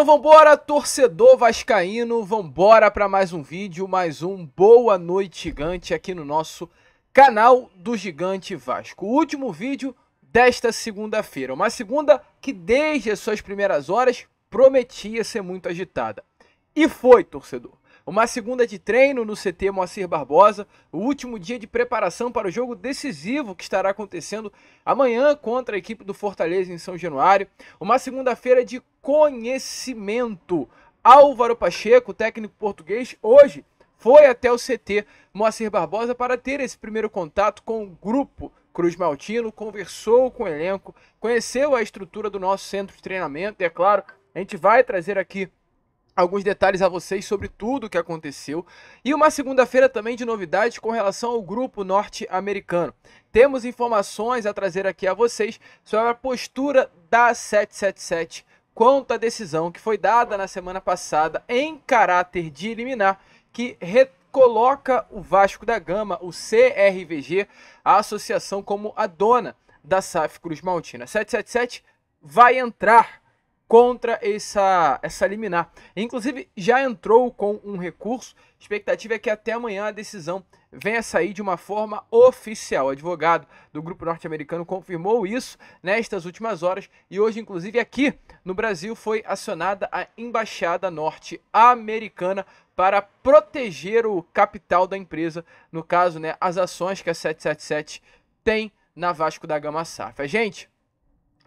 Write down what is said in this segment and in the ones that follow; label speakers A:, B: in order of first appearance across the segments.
A: Então vambora, torcedor vascaíno, vambora para mais um vídeo, mais um Boa Noite Gigante aqui no nosso canal do Gigante Vasco. O último vídeo desta segunda-feira, uma segunda que desde as suas primeiras horas prometia ser muito agitada. E foi, torcedor. Uma segunda de treino no CT Moacir Barbosa, o último dia de preparação para o jogo decisivo que estará acontecendo amanhã contra a equipe do Fortaleza em São Januário. Uma segunda-feira de conhecimento. Álvaro Pacheco, técnico português, hoje foi até o CT Moacir Barbosa para ter esse primeiro contato com o grupo Cruz Maltino, conversou com o elenco, conheceu a estrutura do nosso centro de treinamento e, é claro, a gente vai trazer aqui alguns detalhes a vocês sobre tudo o que aconteceu e uma segunda-feira também de novidades com relação ao grupo norte-americano. Temos informações a trazer aqui a vocês sobre a postura da 777 quanto à decisão que foi dada na semana passada em caráter de eliminar que recoloca o Vasco da Gama, o CRVG, a associação como a dona da SAF Cruz Maltina. 777 vai entrar contra essa, essa liminar. Inclusive, já entrou com um recurso. A expectativa é que até amanhã a decisão venha a sair de uma forma oficial. O advogado do grupo norte-americano confirmou isso nestas últimas horas e hoje, inclusive, aqui no Brasil foi acionada a embaixada norte-americana para proteger o capital da empresa, no caso, né, as ações que a 777 tem na Vasco da Gama Safra. Gente,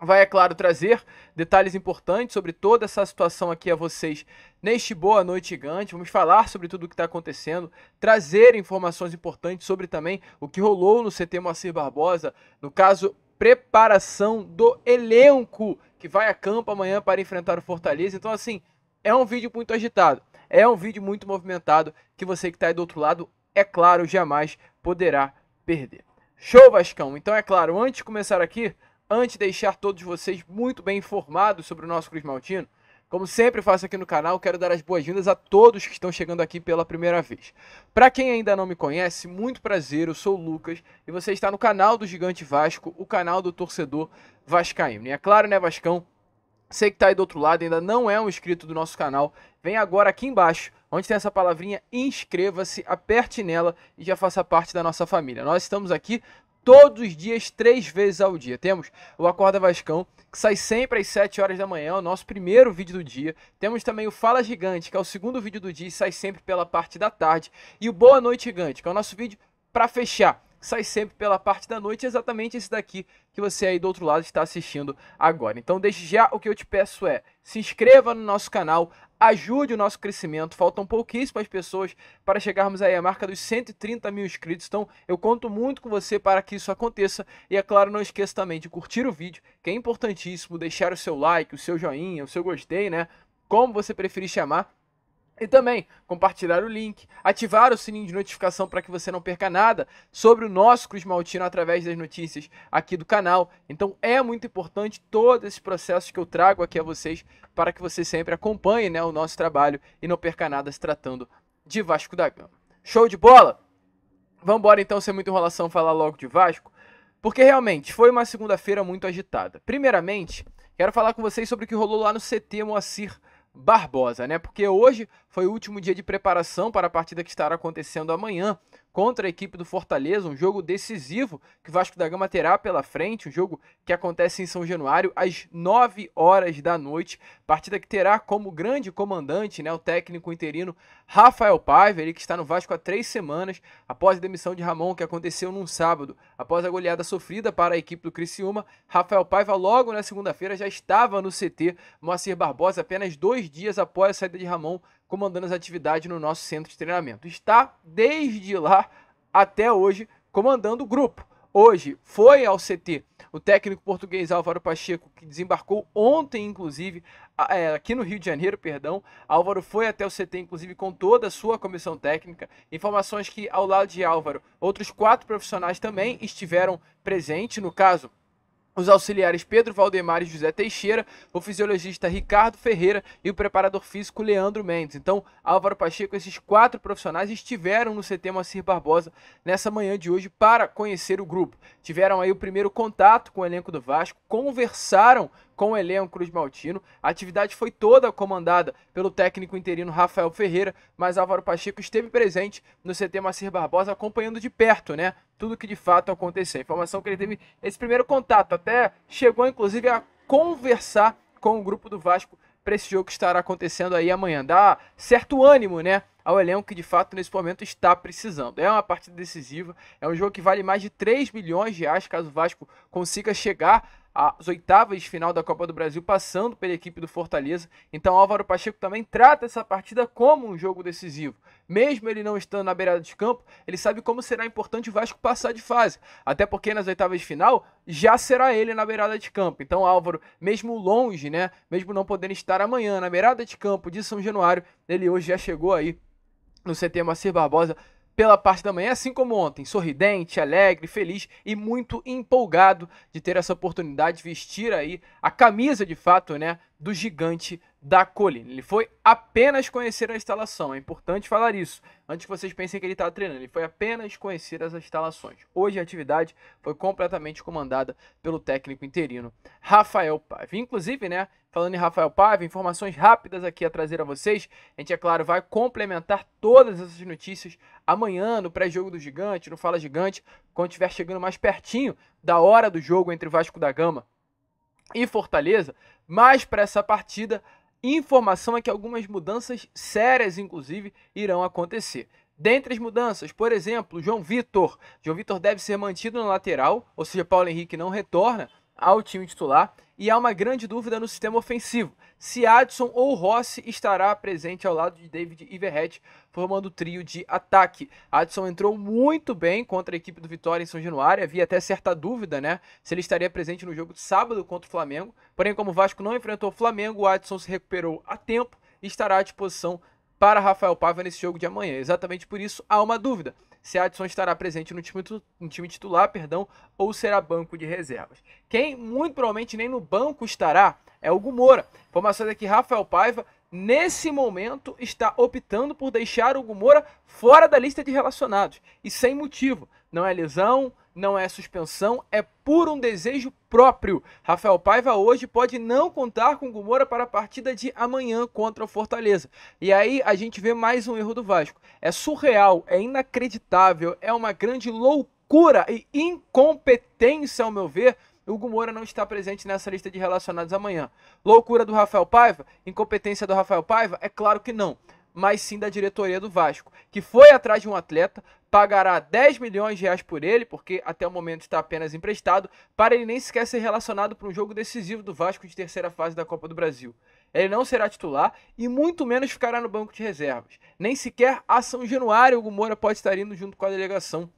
A: vai, é claro, trazer detalhes importantes sobre toda essa situação aqui a vocês neste Boa Noite Gigante. Vamos falar sobre tudo o que está acontecendo, trazer informações importantes sobre também o que rolou no CT Moacir Barbosa, no caso, preparação do elenco que vai a campo amanhã para enfrentar o Fortaleza. Então, assim, é um vídeo muito agitado, é um vídeo muito movimentado que você que está aí do outro lado, é claro, jamais poderá perder. Show, Vascão! Então, é claro, antes de começar aqui, Antes de deixar todos vocês muito bem informados sobre o nosso Cruz Maltino, como sempre faço aqui no canal, quero dar as boas-vindas a todos que estão chegando aqui pela primeira vez. Para quem ainda não me conhece, muito prazer, eu sou o Lucas e você está no canal do Gigante Vasco, o canal do torcedor vascaíno. E é claro, né, Vascão? Você que está aí do outro lado ainda não é um inscrito do nosso canal, vem agora aqui embaixo, onde tem essa palavrinha inscreva-se, aperte nela e já faça parte da nossa família. Nós estamos aqui todos os dias, três vezes ao dia. Temos o Acorda Vascão, que sai sempre às 7 horas da manhã, o nosso primeiro vídeo do dia. Temos também o Fala Gigante, que é o segundo vídeo do dia e sai sempre pela parte da tarde. E o Boa Noite Gigante, que é o nosso vídeo para fechar, sai sempre pela parte da noite, exatamente esse daqui que você aí do outro lado está assistindo agora. Então, desde já, o que eu te peço é, se inscreva no nosso canal, ajude o nosso crescimento. Faltam pouquíssimas pessoas para chegarmos aí à marca dos 130 mil inscritos. Então, eu conto muito com você para que isso aconteça. E é claro, não esqueça também de curtir o vídeo, que é importantíssimo, deixar o seu like, o seu joinha, o seu gostei, né? Como você preferir chamar e também compartilhar o link, ativar o sininho de notificação para que você não perca nada sobre o nosso Cruz Maltino através das notícias aqui do canal. Então é muito importante todos esses processos que eu trago aqui a vocês para que você sempre acompanhe né, o nosso trabalho e não perca nada se tratando de Vasco da Gama. Show de bola? Vamos embora então, sem muita enrolação, falar logo de Vasco, porque realmente foi uma segunda-feira muito agitada. Primeiramente, quero falar com vocês sobre o que rolou lá no CT Moacir Barbosa, né? Porque hoje foi o último dia de preparação para a partida que estará acontecendo amanhã contra a equipe do Fortaleza, um jogo decisivo que o Vasco da Gama terá pela frente, um jogo que acontece em São Januário às 9 horas da noite, partida que terá como grande comandante, né, o técnico interino Rafael Paiva, ele que está no Vasco há três semanas, após a demissão de Ramon, que aconteceu num sábado, após a goleada sofrida para a equipe do Criciúma, Rafael Paiva logo na segunda-feira já estava no CT Moacir Barbosa, apenas dois dias após a saída de Ramon, comandando as atividades no nosso centro de treinamento. Está desde lá até hoje comandando o grupo. Hoje foi ao CT o técnico português Álvaro Pacheco, que desembarcou ontem, inclusive, é, aqui no Rio de Janeiro, perdão. Álvaro foi até o CT, inclusive, com toda a sua comissão técnica. Informações que, ao lado de Álvaro, outros quatro profissionais também estiveram presentes. No caso, os auxiliares Pedro Valdemar e José Teixeira, o fisiologista Ricardo Ferreira e o preparador físico Leandro Mendes. Então, Álvaro Pacheco, esses quatro profissionais estiveram no CT Macir Barbosa nessa manhã de hoje para conhecer o grupo. Tiveram aí o primeiro contato com o elenco do Vasco, conversaram com o elenco Cruz Maltino. A atividade foi toda comandada pelo técnico interino Rafael Ferreira, mas Álvaro Pacheco esteve presente no CT Macir Barbosa acompanhando de perto, né, tudo que de fato aconteceu. Informação que ele teve esse primeiro contato, até chegou inclusive a conversar com o grupo do Vasco para esse jogo que estará acontecendo aí amanhã. Dá certo ânimo, né? Ao elenco que de fato nesse momento está precisando. É uma partida decisiva, é um jogo que vale mais de 3 milhões de reais caso o Vasco consiga chegar às oitavas de final da Copa do Brasil, passando pela equipe do Fortaleza. Então Álvaro Pacheco também trata essa partida como um jogo decisivo. Mesmo ele não estando na beirada de campo, ele sabe como será importante o Vasco passar de fase. Até porque nas oitavas de final já será ele na beirada de campo. Então Álvaro, mesmo longe, né, mesmo não podendo estar amanhã na beirada de campo de São Januário, ele hoje já chegou aí no CT Macir Barbosa pela parte da manhã, assim como ontem, sorridente, alegre, feliz e muito empolgado de ter essa oportunidade de vestir aí a camisa de fato, né, do gigante da colina. Ele foi apenas conhecer a instalação, é importante falar isso, antes que vocês pensem que ele estava treinando, ele foi apenas conhecer as instalações. Hoje a atividade foi completamente comandada pelo técnico interino Rafael Paiva. Inclusive, né, falando em Rafael Paiva, informações rápidas aqui a trazer a vocês, a gente, é claro, vai complementar todas essas notícias amanhã no pré-jogo do Gigante, no Fala Gigante, quando estiver chegando mais pertinho da hora do jogo entre Vasco da Gama e Fortaleza, mas para essa partida Informação é que algumas mudanças sérias, inclusive, irão acontecer. Dentre as mudanças, por exemplo, João Vitor. João Vitor deve ser mantido na lateral, ou seja, Paulo Henrique não retorna ao time titular e há uma grande dúvida no sistema ofensivo. Se Adson ou Rossi estará presente ao lado de David e formando o trio de ataque. Adson entrou muito bem contra a equipe do Vitória em São Januário. Havia até certa dúvida, né? Se ele estaria presente no jogo de sábado contra o Flamengo. Porém, como o Vasco não enfrentou o Flamengo, o Adson se recuperou a tempo e estará à disposição para Rafael Paiva nesse jogo de amanhã. Exatamente por isso há uma dúvida se Adson estará presente no time, no time titular, perdão, ou será banco de reservas. Quem muito provavelmente nem no banco estará é o Gumora. Informações é que Rafael Paiva, nesse momento, está optando por deixar o Gumora fora da lista de relacionados. E sem motivo. Não é lesão, não é suspensão, é por um desejo próprio. Rafael Paiva hoje pode não contar com Gumora para a partida de amanhã contra o Fortaleza. E aí a gente vê mais um erro do Vasco. É surreal, é inacreditável, é uma grande loucura e incompetência, ao meu ver, o Gumora não está presente nessa lista de relacionados amanhã. Loucura do Rafael Paiva? Incompetência do Rafael Paiva? É claro que não mas sim da diretoria do Vasco, que foi atrás de um atleta, pagará 10 milhões de reais por ele, porque até o momento está apenas emprestado, para ele nem sequer ser relacionado para um jogo decisivo do Vasco de terceira fase da Copa do Brasil. Ele não será titular e muito menos ficará no banco de reservas. Nem sequer a São Januário o Moura pode estar indo junto com a delegação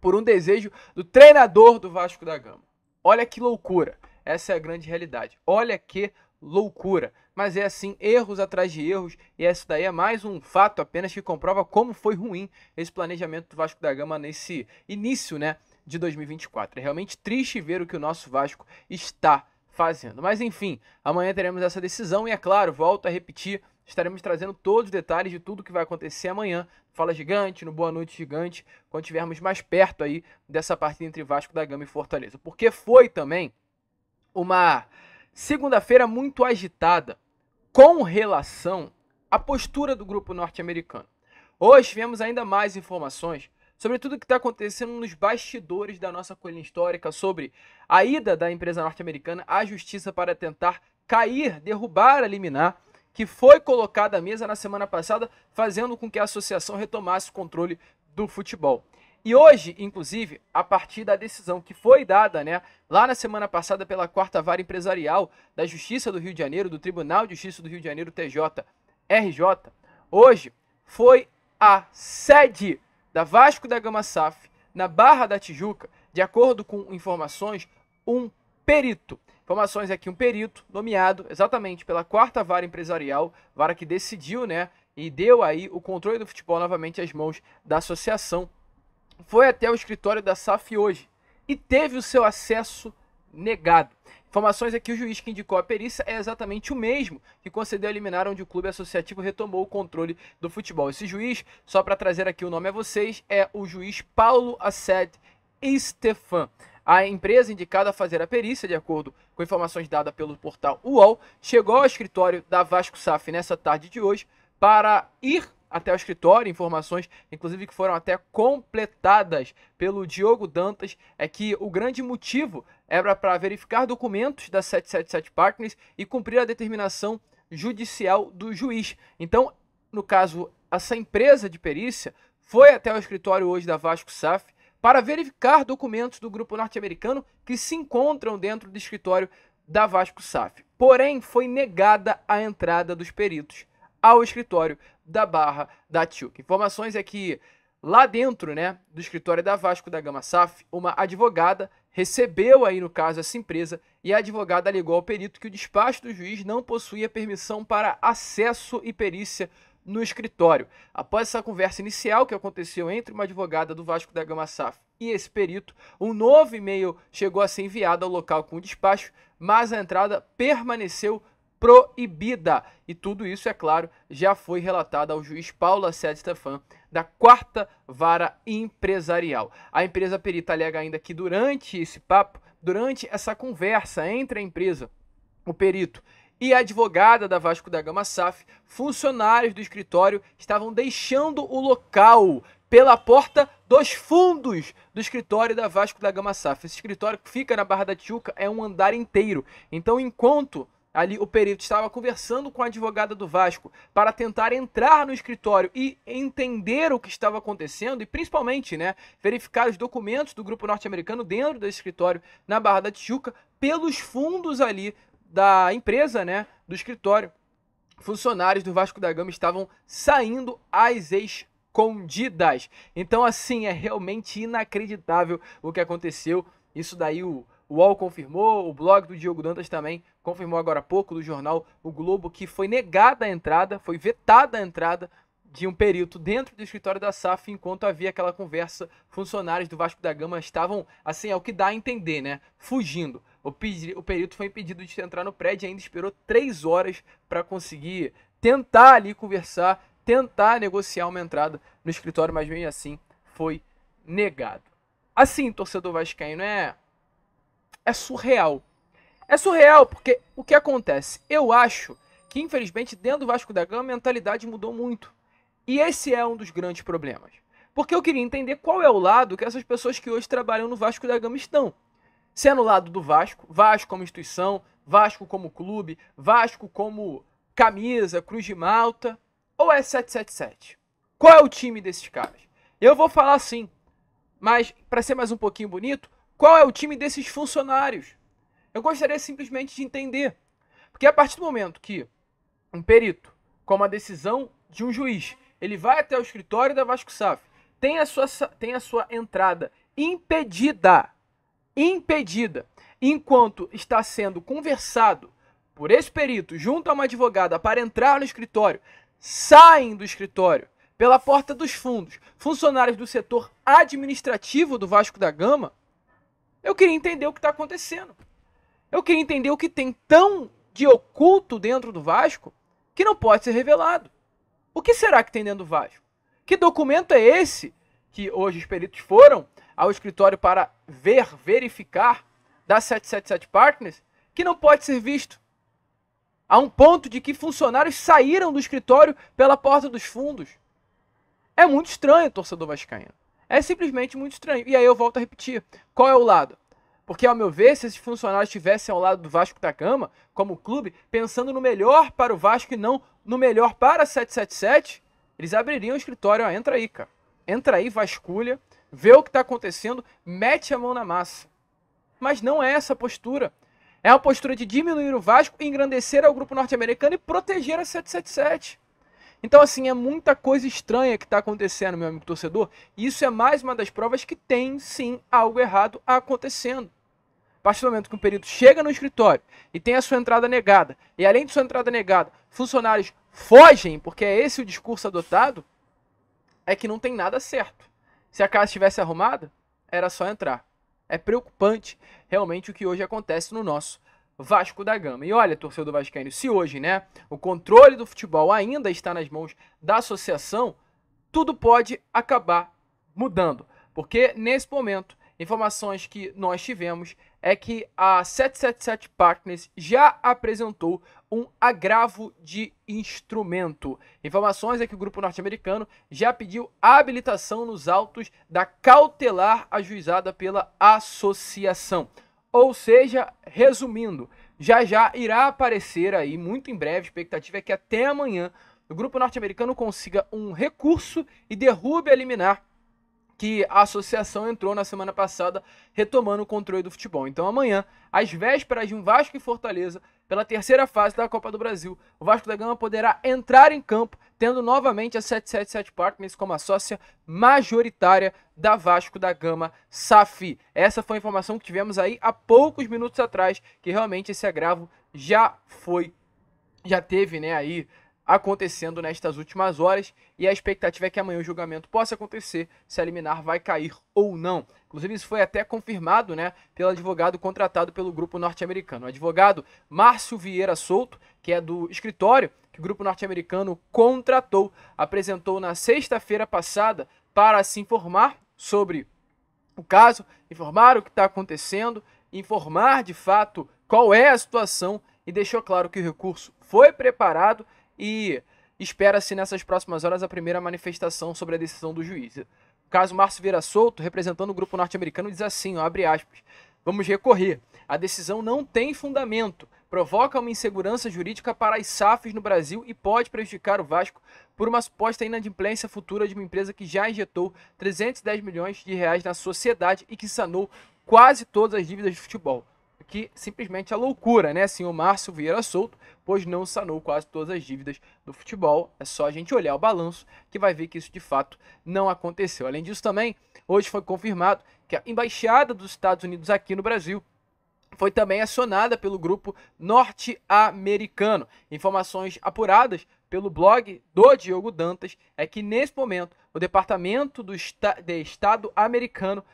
A: por um desejo do treinador do Vasco da Gama. Olha que loucura. Essa é a grande realidade. Olha que loucura. Mas é assim, erros atrás de erros, e isso daí é mais um fato apenas que comprova como foi ruim esse planejamento do Vasco da Gama nesse início, né, de 2024. É realmente triste ver o que o nosso Vasco está fazendo. Mas enfim, amanhã teremos essa decisão e é claro, volto a repetir, estaremos trazendo todos os detalhes de tudo que vai acontecer amanhã. Fala Gigante, no Boa Noite Gigante, quando estivermos mais perto aí dessa partida entre Vasco da Gama e Fortaleza. Porque foi também uma Segunda-feira muito agitada com relação à postura do grupo norte-americano. Hoje tivemos ainda mais informações sobre tudo o que está acontecendo nos bastidores da nossa colina histórica, sobre a ida da empresa norte-americana à justiça para tentar cair, derrubar a liminar que foi colocada à mesa na semana passada, fazendo com que a associação retomasse o controle do futebol. E hoje, inclusive, a partir da decisão que foi dada, né, lá na semana passada pela quarta vara empresarial da Justiça do Rio de Janeiro, do Tribunal de Justiça do Rio de Janeiro, TJ, RJ, hoje foi a sede da Vasco da Gama SAF na Barra da Tijuca, de acordo com informações, um perito. Informações aqui, um perito nomeado exatamente pela quarta vara empresarial, vara que decidiu, né, e deu aí o controle do futebol novamente às mãos da associação foi até o escritório da SAF hoje e teve o seu acesso negado. Informações é que o juiz que indicou a perícia é exatamente o mesmo que concedeu a liminar onde o clube associativo retomou o controle do futebol. Esse juiz, só para trazer aqui o nome a vocês, é o juiz Paulo Assed Stefan. A empresa indicada a fazer a perícia, de acordo com informações dadas pelo portal UOL, chegou ao escritório da Vasco SAF nessa tarde de hoje para ir até o escritório, informações inclusive que foram até completadas pelo Diogo Dantas, é que o grande motivo era para verificar documentos da 777 Partners e cumprir a determinação judicial do juiz. Então, no caso, essa empresa de perícia foi até o escritório hoje da Vasco SAF para verificar documentos do grupo norte-americano que se encontram dentro do escritório da Vasco SAF. Porém, foi negada a entrada dos peritos ao escritório da Barra da Tijuca. Informações é que lá dentro, né, do escritório da Vasco da Gama SAF, uma advogada recebeu aí no caso essa empresa e a advogada alegou ao perito que o despacho do juiz não possuía permissão para acesso e perícia no escritório. Após essa conversa inicial que aconteceu entre uma advogada do Vasco da Gama SAF e esse perito, um novo e-mail chegou a ser enviado ao local com o despacho, mas a entrada permaneceu proibida. E tudo isso, é claro, já foi relatado ao juiz Paulo Assed Stefan, da quarta vara empresarial. A empresa perita alega ainda que durante esse papo, durante essa conversa entre a empresa, o perito e a advogada da Vasco da Gama SAF, funcionários do escritório estavam deixando o local pela porta dos fundos do escritório da Vasco da Gama SAF. Esse escritório que fica na Barra da Tijuca é um andar inteiro. Então, enquanto ali o perito estava conversando com a advogada do Vasco para tentar entrar no escritório e entender o que estava acontecendo e principalmente, né, verificar os documentos do grupo norte-americano dentro do escritório na Barra da Tijuca pelos fundos ali da empresa, né, do escritório. Funcionários do Vasco da Gama estavam saindo às escondidas. Então, assim, é realmente inacreditável o que aconteceu. Isso daí o o UOL confirmou, o blog do Diogo Dantas também confirmou agora há pouco, do jornal O Globo, que foi negada a entrada, foi vetada a entrada de um perito dentro do escritório da SAF enquanto havia aquela conversa. Funcionários do Vasco da Gama estavam, assim, é o que dá a entender, né? Fugindo. O, o perito foi impedido de entrar no prédio e ainda esperou três horas para conseguir tentar ali conversar, tentar negociar uma entrada no escritório, mas mesmo assim foi negado. Assim, torcedor vascaíno, é é surreal. É surreal porque o que acontece? Eu acho que, infelizmente, dentro do Vasco da Gama, a mentalidade mudou muito. E esse é um dos grandes problemas. Porque eu queria entender qual é o lado que essas pessoas que hoje trabalham no Vasco da Gama estão. Se é no lado do Vasco, Vasco como instituição, Vasco como clube, Vasco como camisa, Cruz de Malta, ou é 777? Qual é o time desses caras? Eu vou falar assim, mas para ser mais um pouquinho bonito, qual é o time desses funcionários? Eu gostaria simplesmente de entender. Porque a partir do momento que um perito, com uma decisão de um juiz, ele vai até o escritório da Vasco SAF, tem a sua, tem a sua entrada impedida, impedida, enquanto está sendo conversado por esse perito junto a uma advogada para entrar no escritório, saem do escritório pela porta dos fundos, funcionários do setor administrativo do Vasco da Gama, eu queria entender o que está acontecendo. Eu queria entender o que tem tão de oculto dentro do Vasco que não pode ser revelado. O que será que tem dentro do Vasco? Que documento é esse que hoje os peritos foram ao escritório para ver, verificar da 777 Partners que não pode ser visto? A um ponto de que funcionários saíram do escritório pela porta dos fundos. É muito estranho, torcedor vascaíno. É simplesmente muito estranho. E aí eu volto a repetir. Qual é o lado? Porque, ao meu ver, se esses funcionários estivessem ao lado do Vasco da Gama, como clube, pensando no melhor para o Vasco e não no melhor para a 777, eles abririam o escritório. Ó, entra aí, cara. Entra aí, vasculha, vê o que está acontecendo, mete a mão na massa. Mas não é essa a postura. É uma postura de diminuir o Vasco, engrandecer ao grupo norte-americano e proteger a 777. Então, assim, é muita coisa estranha que está acontecendo, meu amigo torcedor. E isso é mais uma das provas que tem, sim, algo errado acontecendo. A partir do momento que um perito chega no escritório e tem a sua entrada negada, e além de sua entrada negada, funcionários fogem, porque é esse o discurso adotado, é que não tem nada certo. Se a casa estivesse arrumada, era só entrar. É preocupante realmente o que hoje acontece no nosso Vasco da Gama. E olha, torcedor vascaíno, se hoje, né, o controle do futebol ainda está nas mãos da associação, tudo pode acabar mudando. Porque nesse momento, informações que nós tivemos é que a 777 Partners já apresentou um agravo de instrumento. Informações é que o grupo norte-americano já pediu habilitação nos autos da cautelar ajuizada pela associação. Ou seja, resumindo, já já irá aparecer aí muito em breve, a expectativa é que até amanhã o grupo norte-americano consiga um recurso e derrube a liminar que a associação entrou na semana passada retomando o controle do futebol. Então amanhã, às vésperas de um Vasco e Fortaleza, pela terceira fase da Copa do Brasil, o Vasco da Gama poderá entrar em campo, tendo novamente a 777 Partners como a sócia majoritária da Vasco da Gama SAFI. Essa foi a informação que tivemos aí há poucos minutos atrás, que realmente esse agravo já foi já teve, né, aí acontecendo nestas últimas horas e a expectativa é que amanhã o julgamento possa acontecer se a liminar vai cair ou não. Inclusive isso foi até confirmado, né, pelo advogado contratado pelo grupo norte-americano. O advogado Márcio Vieira Souto, que é do escritório que o grupo norte-americano contratou, apresentou na sexta-feira passada para se informar sobre o caso, informar o que está acontecendo, informar de fato qual é a situação e deixou claro que o recurso foi preparado e espera-se nessas próximas horas a primeira manifestação sobre a decisão do juiz. O caso Márcio Vieira Souto, representando o grupo norte-americano, diz assim, ó, abre aspas, vamos recorrer. A decisão não tem fundamento, provoca uma insegurança jurídica para as SAFs no Brasil e pode prejudicar o Vasco por uma suposta inadimplência futura de uma empresa que já injetou 310 milhões de reais na sociedade e que sanou quase todas as dívidas de futebol que simplesmente a loucura, né? Assim, o Márcio Vieira solto, pois não sanou quase todas as dívidas do futebol. É só a gente olhar o balanço que vai ver que isso de fato não aconteceu. Além disso, também, hoje foi confirmado que a embaixada dos Estados Unidos aqui no Brasil foi também acionada pelo grupo norte-americano. Informações apuradas pelo blog do Diogo Dantas é que nesse momento o Departamento do de Estado americano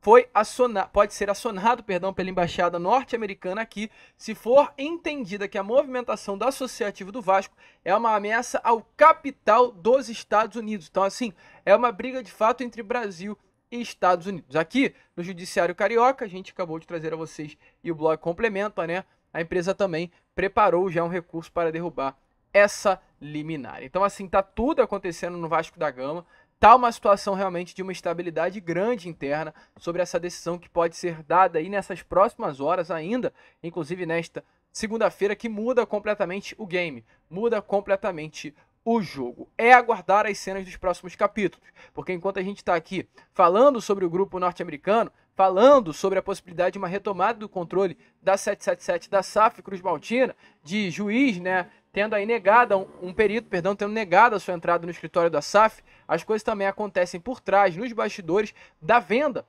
A: foi acionado, pode ser acionado, perdão, pela embaixada norte-americana aqui, se for entendida que a movimentação do associativo do Vasco é uma ameaça ao capital dos Estados Unidos. Então, assim, é uma briga de fato entre Brasil e Estados Unidos. Aqui no Judiciário Carioca, a gente acabou de trazer a vocês e o blog complementa, né? A empresa também preparou já um recurso para derrubar essa liminar. Então, assim, tá tudo acontecendo no Vasco da Gama. Tá uma situação realmente de uma estabilidade grande interna sobre essa decisão que pode ser dada aí nessas próximas horas ainda, inclusive nesta segunda-feira, que muda completamente o game, muda completamente o jogo. É aguardar as cenas dos próximos capítulos, porque enquanto a gente está aqui falando sobre o grupo norte-americano, falando sobre a possibilidade de uma retomada do controle da 777 da SAF Cruz Maltina, de juiz, né, tendo aí negado um, um perito, perdão, tendo negado a sua entrada no escritório da SAF, as coisas também acontecem por trás, nos bastidores da venda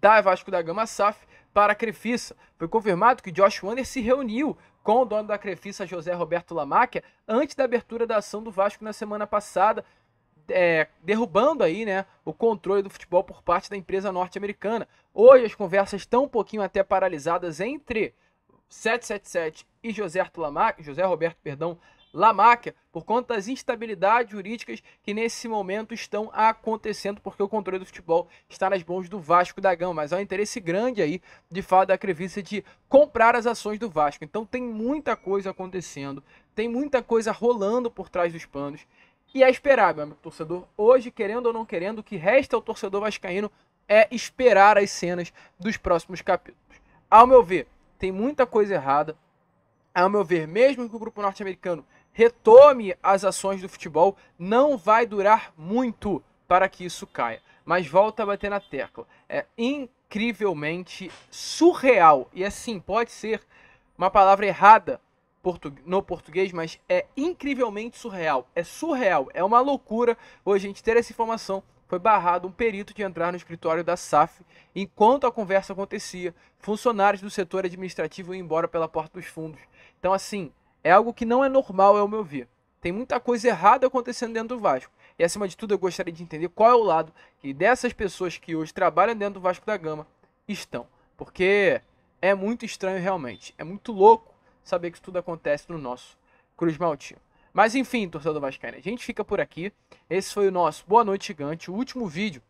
A: da Vasco da Gama SAF para a Crefissa. Foi confirmado que Josh Wander se reuniu com o dono da Crefissa, José Roberto Lamáquia, antes da abertura da ação do Vasco na semana passada, é, derrubando aí né, o controle do futebol por parte da empresa norte-americana. Hoje as conversas estão um pouquinho até paralisadas entre 777 e José, Lamáquia, José Roberto perdão, por conta das instabilidades jurídicas que nesse momento estão acontecendo, porque o controle do futebol está nas mãos do Vasco da Gama. Mas há um interesse grande aí, de fato, da Crevista de comprar as ações do Vasco. Então tem muita coisa acontecendo, tem muita coisa rolando por trás dos panos. E é esperar, meu amigo torcedor, hoje, querendo ou não querendo, o que resta ao torcedor vascaíno é esperar as cenas dos próximos capítulos. Ao meu ver, tem muita coisa errada. Ao meu ver, mesmo que o grupo norte-americano retome as ações do futebol, não vai durar muito para que isso caia. Mas volta a bater na tecla. É incrivelmente surreal. E assim, pode ser uma palavra errada no português, mas é incrivelmente surreal. É surreal, é uma loucura hoje a gente ter essa informação foi barrado um perito de entrar no escritório da SAF enquanto a conversa acontecia. Funcionários do setor administrativo iam embora pela porta dos fundos. Então, assim, é algo que não é normal, ao meu ver. Tem muita coisa errada acontecendo dentro do Vasco. E, acima de tudo, eu gostaria de entender qual é o lado que dessas pessoas que hoje trabalham dentro do Vasco da Gama estão. Porque é muito estranho, realmente. É muito louco saber que isso tudo acontece no nosso Cruz Maltino. Mas enfim, torcedor vascaíno, a gente fica por aqui. Esse foi o nosso Boa Noite Gigante, o último vídeo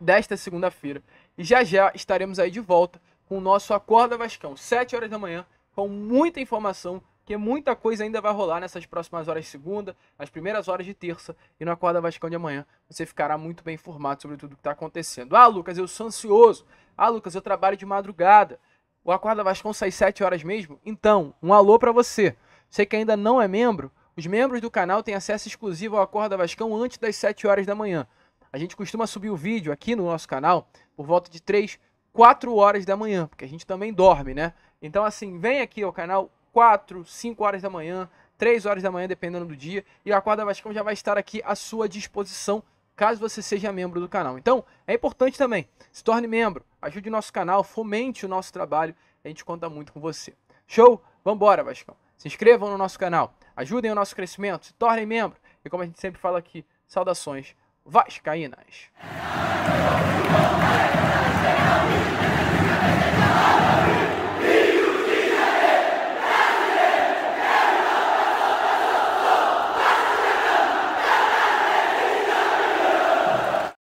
A: desta segunda-feira. E já já estaremos aí de volta com o nosso Acorda Vascão, 7 horas da manhã, com muita informação, que muita coisa ainda vai rolar nessas próximas horas de segunda, as primeiras horas de terça e no Acorda Vascão de amanhã. Você ficará muito bem informado sobre tudo que está acontecendo. Ah, Lucas, eu sou ansioso. Ah, Lucas, eu trabalho de madrugada. O Acorda Vascão sai 7 horas mesmo? Então, um alô para você. Você que ainda não é membro, os membros do canal têm acesso exclusivo ao Acorda Vascão antes das 7 horas da manhã. A gente costuma subir o vídeo aqui no nosso canal por volta de 3, 4 horas da manhã, porque a gente também dorme, né? Então, assim, vem aqui ao canal 4, 5 horas da manhã, 3 horas da manhã, dependendo do dia, e o Acorda Vascão já vai estar aqui à sua disposição, caso você seja membro do canal. Então, é importante também, se torne membro, ajude o nosso canal, fomente o nosso trabalho, a gente conta muito com você. Show? Vambora, Vascão. Se inscrevam no nosso canal, ajudem o nosso crescimento, se tornem membro, e como a gente sempre fala aqui, saudações vascaínas.